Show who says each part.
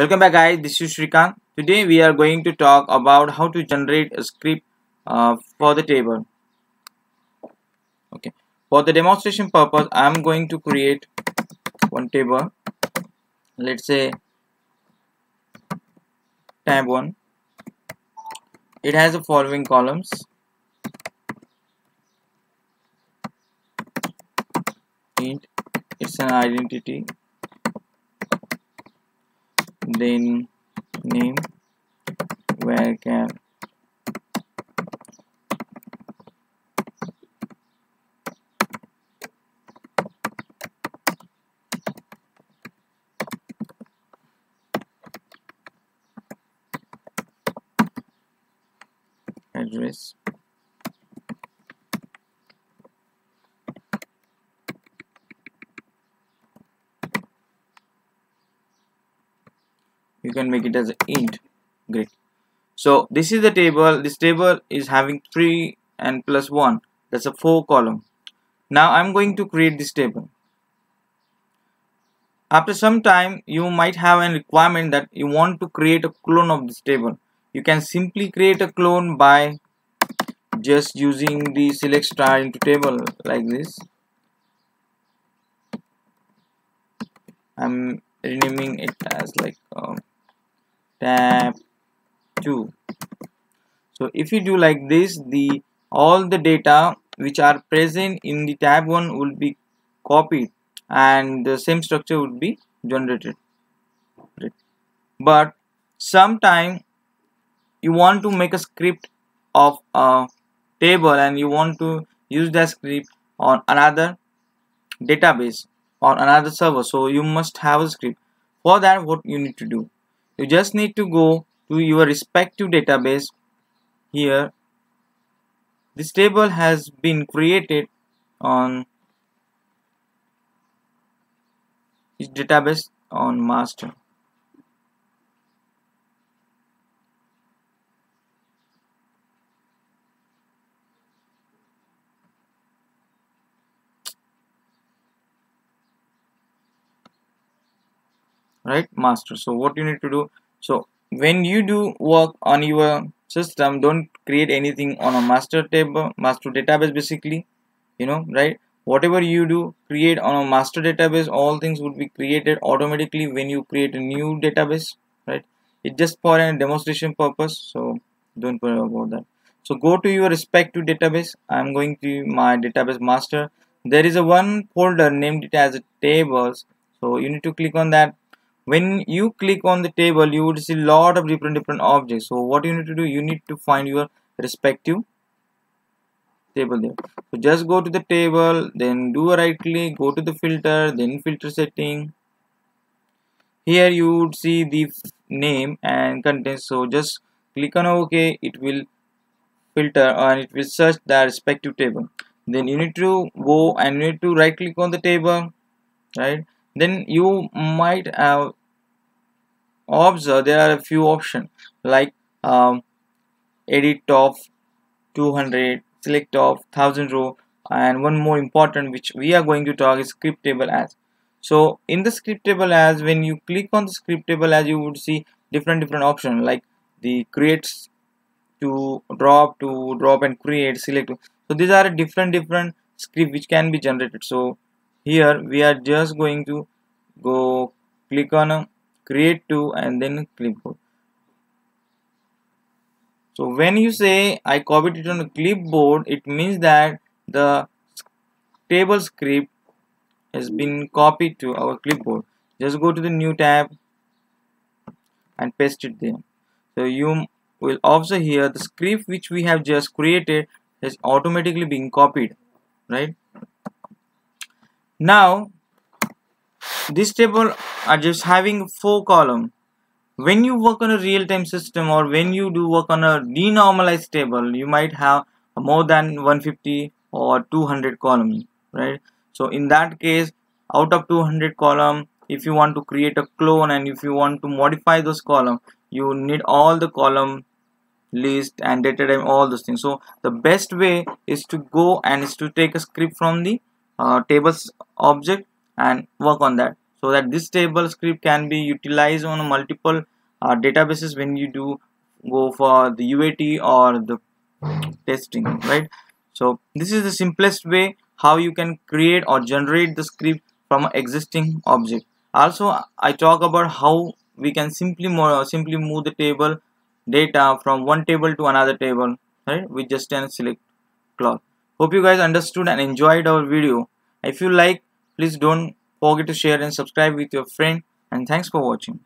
Speaker 1: Welcome back guys, this is Shrikant. Today we are going to talk about how to generate a script uh, for the table. Okay, for the demonstration purpose, I am going to create one table. Let's say tab 1. It has the following columns. Int, it's an identity then name? varchar address you can make it as an int. Great. So this is the table. This table is having 3 and plus 1 that's a 4 column. Now I'm going to create this table. After some time you might have a requirement that you want to create a clone of this table. You can simply create a clone by just using the select star into table like this. I'm renaming it as like um, tab 2 so if you do like this the all the data which are present in the tab 1 will be copied and the same structure would be generated. But sometime you want to make a script of a table and you want to use that script on another database or another server. So you must have a script. For that what you need to do you just need to go to your respective database here. This table has been created on this database on master right? Master. So what you need to do so when you do work on your system don't create anything on a master table master database basically you know right? Whatever you do create on a master database all things would be created automatically when you create a new database right? It's just for a demonstration purpose so don't worry about that. So go to your respective database. I'm going to my database master. There is a one folder named it as tables. So you need to click on that when you click on the table you would see a lot of different different objects. So what you need to do you need to find your respective table there. So just go to the table then do a right click go to the filter then filter setting. Here you would see the name and content so just click on ok. It will filter and it will search the respective table. Then you need to go and you need to right click on the table right? Then you might have observe there are a few options like um, edit of 200 select of 1000 row and one more important which we are going to talk is script table as. So in the script table as when you click on the script table as you would see different different options like the creates to drop to drop and create select. So these are different different script which can be generated. So here we are just going to go click on create to and then clipboard so when you say I copied it on a clipboard it means that the table script has been copied to our clipboard. Just go to the new tab and paste it there. So you will observe here the script which we have just created has automatically been copied right? Now this table are just having four column. When you work on a real-time system or when you do work on a denormalized table you might have more than 150 or 200 columns right? So in that case out of 200 column if you want to create a clone and if you want to modify those column you need all the column list and data type all those things. So the best way is to go and is to take a script from the uh, tables object and work on that so that this table script can be utilized on multiple uh, databases when you do go for the UAT or the testing right? So this is the simplest way how you can create or generate the script from existing object. Also I talk about how we can simply more simply move the table data from one table to another table right with just an select clause hope you guys understood and enjoyed our video. If you like please don't forget to share and subscribe with your friend and thanks for watching